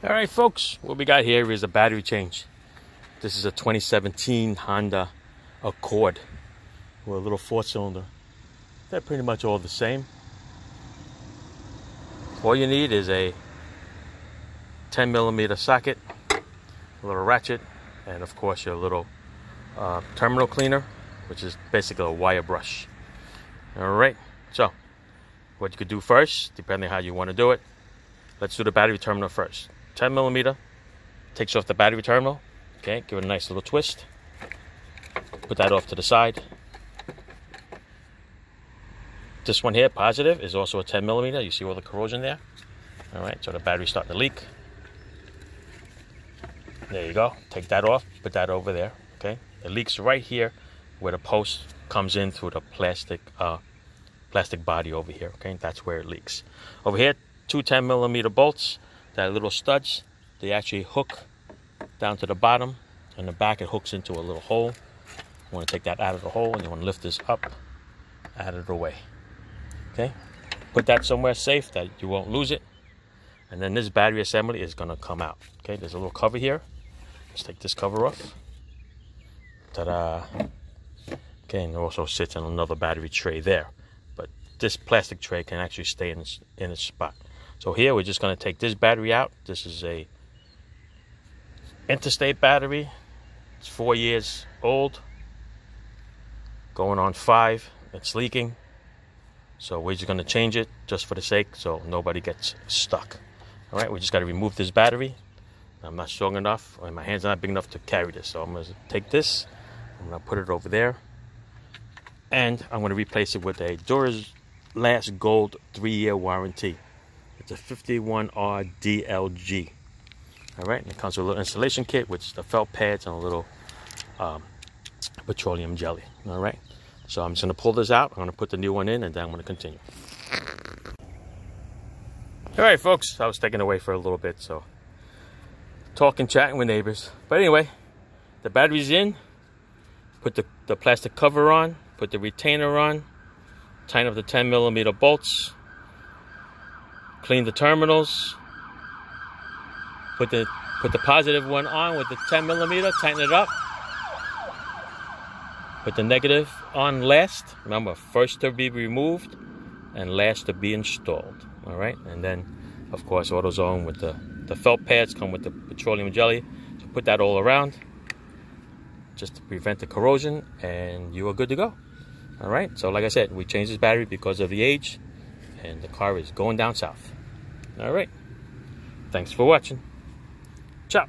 All right, folks, what we got here is a battery change. This is a 2017 Honda Accord with a little four cylinder. They're pretty much all the same. All you need is a 10 millimeter socket, a little ratchet, and of course your little uh, terminal cleaner, which is basically a wire brush. All right, so what you could do first, depending how you want to do it, let's do the battery terminal first. 10 millimeter, takes off the battery terminal. Okay, give it a nice little twist. Put that off to the side. This one here, positive, is also a 10 millimeter. You see all the corrosion there? All right, so the battery's starting to leak. There you go. Take that off, put that over there. Okay, it leaks right here where the post comes in through the plastic uh, plastic body over here. Okay, that's where it leaks. Over here, two 10 millimeter bolts that little studs, they actually hook down to the bottom. and the back, it hooks into a little hole. You want to take that out of the hole and you want to lift this up out of the way. Okay? Put that somewhere safe that you won't lose it. And then this battery assembly is going to come out. Okay? There's a little cover here. Let's take this cover off. Ta-da! Okay, and it also sits on another battery tray there. But this plastic tray can actually stay in in its spot. So here we're just going to take this battery out. This is a interstate battery. It's four years old, going on five. It's leaking. So we're just going to change it just for the sake so nobody gets stuck. All right, we just got to remove this battery. I'm not strong enough, and my hands are not big enough to carry this. So I'm going to take this, I'm going to put it over there, and I'm going to replace it with a Dura's Last Gold three-year warranty. It's a 51R DLG. All right, and it comes with a little installation kit, which is the felt pads and a little um, petroleum jelly. All right, so I'm just gonna pull this out. I'm gonna put the new one in, and then I'm gonna continue. All right, folks, I was taken away for a little bit, so talking, chatting with neighbors. But anyway, the battery's in. Put the, the plastic cover on. Put the retainer on. Tighten up the 10 millimeter bolts clean the terminals, put the put the positive one on with the 10 millimeter, tighten it up. Put the negative on last. Remember, first to be removed and last to be installed. All right, and then of course AutoZone with the the felt pads come with the petroleum jelly. So put that all around just to prevent the corrosion, and you are good to go. All right. So like I said, we changed this battery because of the age, and the car is going down south. All right. Thanks for watching. Ciao.